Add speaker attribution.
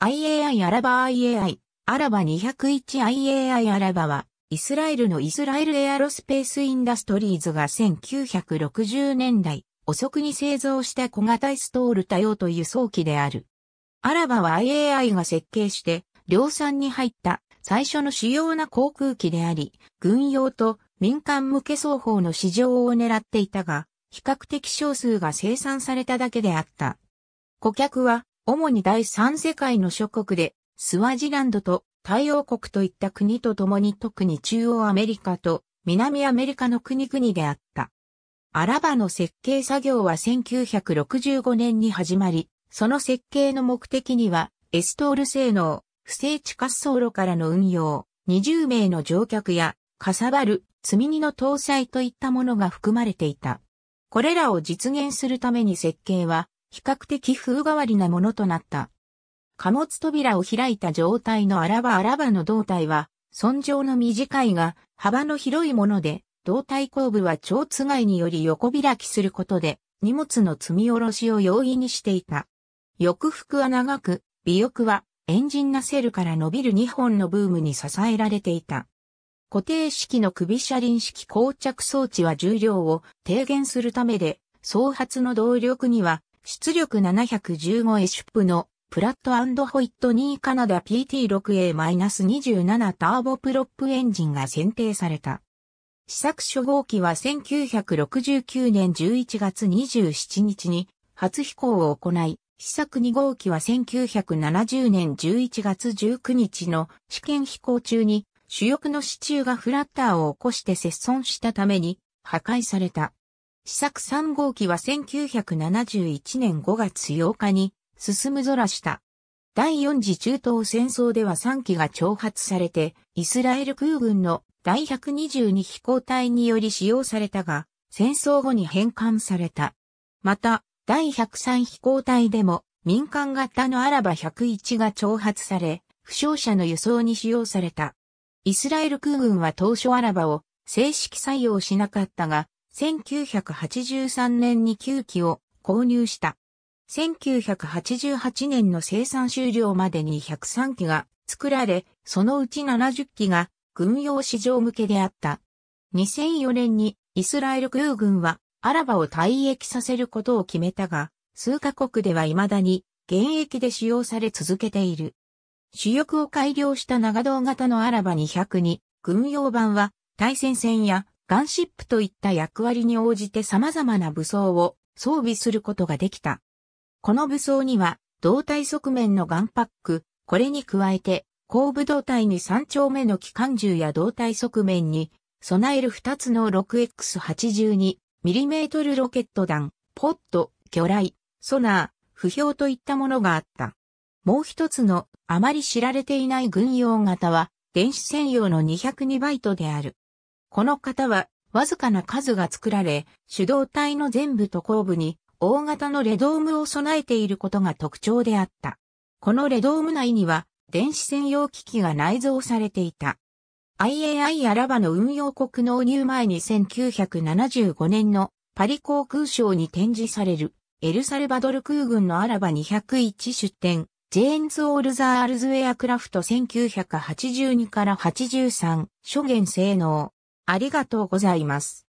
Speaker 1: IAI アラバ IAI、アラバ 201IAI アラバは、イスラエルのイスラエルエアロスペースインダストリーズが1960年代遅くに製造した小型 STOL 多用途輸送機である。アラバは IAI が設計して量産に入った最初の主要な航空機であり、軍用と民間向け双方の市場を狙っていたが、比較的少数が生産されただけであった。顧客は主に第三世界の諸国でスワジランドと太陽国といった国と共に特に中央アメリカと南アメリカの国々であった。アラバの設計作業は1965年に始まり、その設計の目的には、エストール性能、不正地滑走路からの運用、20名の乗客や、かさばる、積み荷の搭載といったものが含まれていた。これらを実現するために設計は、比較的風変わりなものとなった。貨物扉を開いた状態のアラバアラバの胴体は、尊上の短いが幅の広いもので、胴体後部は蝶つがいにより横開きすることで、荷物の積み下ろしを容易にしていた。翼腹は長く、尾翼はエンジンナセルから伸びる2本のブームに支えられていた。固定式の首車輪式膠着装置は重量を低減するためで、総発の動力には出力715エシュプのプラットホイットニーカナダ PT6A-27 ターボプロップエンジンが選定された。試作初号機は1969年11月27日に初飛行を行い、試作2号機は1970年11月19日の試験飛行中に主翼の支柱がフラッターを起こして接損したために破壊された。試作3号機は1971年5月8日に進空した。第4次中東戦争では3機が徴発されて、イスラエル空軍の第122飛行隊により使用されたが、戦争後に返還された。また、第103飛行隊でも民間型のアラバ101が徴発され、負傷者の輸送に使用された。イスラエル空軍は当初アラバを正式採用しなかったが、1983年に9機を購入した。1988年の生産終了までに103機が作られ、そのうち70機が軍用市場向けであった。2004年にイスラエル空軍はアラバを退役させることを決めたが、数カ国では未だに現役で使用され続けている。主翼を改良した長胴型のアラバ200に、軍用版は対戦船やガンシップといった役割に応じて様々な武装を装備することができた。この武装には、胴体側面のガンパック、これに加えて、後部胴体に3丁目の機関銃や胴体側面に、備える2つの 6X82mm ロケット弾、ポット、魚雷、ソナー、不評といったものがあった。もう一つの、あまり知られていない軍用型は、電子専用の202バイトである。この型は、わずかな数が作られ、主胴体の前部と後部に大型のレドームを備えていることが特徴であった。このレドーム内には電子戦用機器が内蔵されていた。IAI アラバの運用国納入前に1975年のパリ航空ショーに展示されるエルサルバドル空軍のアラバ201出展 Jane's All the World's Aircraft 1982から83諸元性能。ありがとうございます。